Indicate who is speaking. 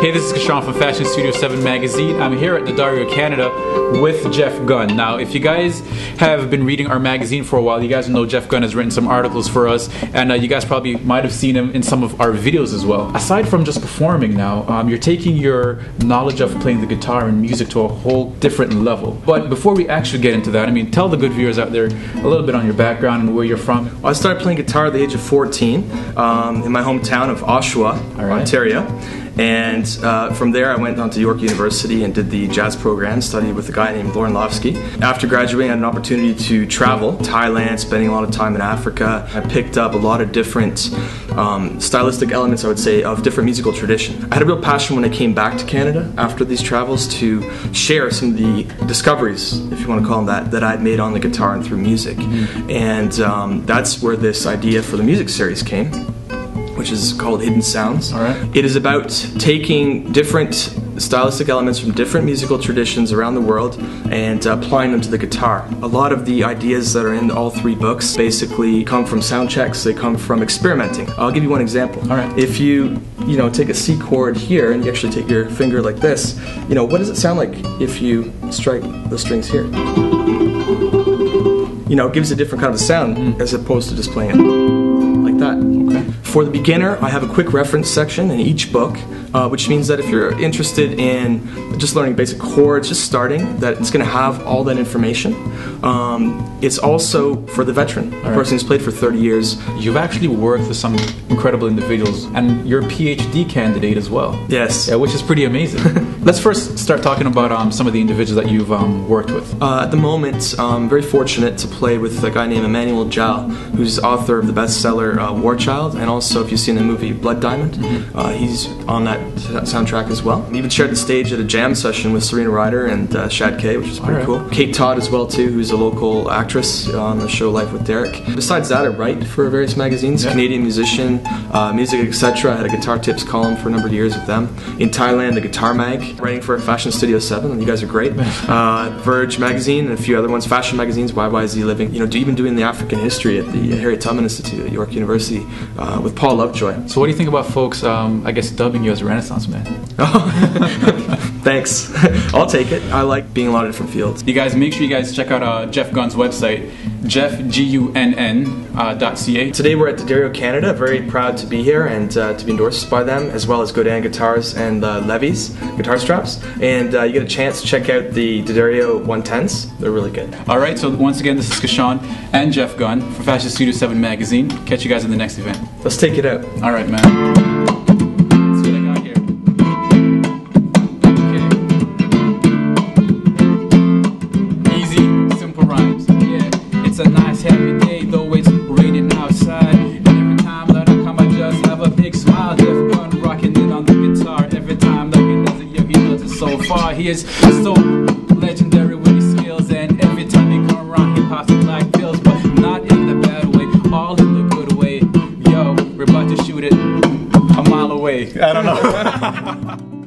Speaker 1: Hey, this is Kashawn from Fashion Studio 7 Magazine. I'm here at D'Addario Canada with Jeff Gunn. Now, if you guys have been reading our magazine for a while, you guys know Jeff Gunn has written some articles for us, and uh, you guys probably might have seen him in some of our videos as well. Aside from just performing now, um, you're taking your knowledge of playing the guitar and music to a whole different level. But before we actually get into that, I mean, tell the good viewers out there a little bit on your background and where you're from.
Speaker 2: I started playing guitar at the age of 14 um, in my hometown of Oshawa,
Speaker 1: right.
Speaker 2: Ontario. And uh, from there, I went on to York University and did the jazz program, studied with a guy named Lorne Lofsky. After graduating, I had an opportunity to travel Thailand, spending a lot of time in Africa. I picked up a lot of different um, stylistic elements, I would say, of different musical tradition. I had a real passion when I came back to Canada after these travels to share some of the discoveries, if you want to call them that, that I'd made on the guitar and through music. Mm-hmm. And um, that's where this idea for the music series came which is called Hidden Sounds.
Speaker 1: All right.
Speaker 2: It is about taking different stylistic elements from different musical traditions around the world and uh, applying them to the guitar. A lot of the ideas that are in all three books basically come from sound checks, they come from experimenting. I'll give you one example.
Speaker 1: All right.
Speaker 2: If you, you know, take a C chord here and you actually take your finger like this, you know, what does it sound like if you strike the strings here? You know, it gives a different kind of sound mm. as opposed to just playing it like that.
Speaker 1: Okay.
Speaker 2: For the beginner, I have a quick reference section in each book, uh, which means that if you're interested in just learning basic chords, just starting, that it's going to have all that information. Um, it's also for the veteran, a person who's played for 30 years.
Speaker 1: You've actually worked with some incredible individuals, and you're a PhD candidate as well.
Speaker 2: Yes.
Speaker 1: Yeah, which is pretty amazing. Let's first start talking about um, some of the individuals that you've um, worked with.
Speaker 2: Uh, at the moment, I'm very fortunate to play with a guy named Emmanuel Jal, who's author of the bestseller uh, War Child, and also if you've seen the movie Blood Diamond, mm-hmm. uh, he's on that soundtrack as well. We even shared the stage at a jam session with Serena Ryder and uh, Shad K, which is pretty right. cool. Kate Todd as well too, who's a local actress on the show Life with Derek. Besides that, I write for various magazines, yeah. Canadian musician, uh, music, etc. I had a guitar tips column for a number of years with them. In Thailand, the Guitar Mag, writing for Fashion Studio 7, you guys are great. Uh, Verge magazine and a few other ones, fashion magazines, YYZ Living. You know, do you even doing the African history at the Harriet Tubman Institute at York University uh, with Paul Lovejoy.
Speaker 1: So, what do you think about folks, um, I guess, dubbing you as a Renaissance man?
Speaker 2: Thanks. I'll take it. I like being in a lot of different fields.
Speaker 1: You guys, make sure you guys check out uh, Jeff Gunn's website, Jeff G U N N uh, dot ca.
Speaker 2: Today we're at D'Addario Canada. Very proud to be here and uh, to be endorsed by them, as well as Godin Guitars and uh, Levy's guitar straps. And uh, you get a chance to check out the D'Addario 110s. They're really good.
Speaker 1: All right. So once again, this is Kashawn and Jeff Gunn for Fashion Studio 7 Magazine. Catch you guys in the next event.
Speaker 2: Let's take it out.
Speaker 1: All right, man. He does it he does it so far. He is so legendary with his skills, and every time he come around, he pops black pills, but not in the bad way, all in the good way. Yo, we're about to shoot it a mile away. I don't know.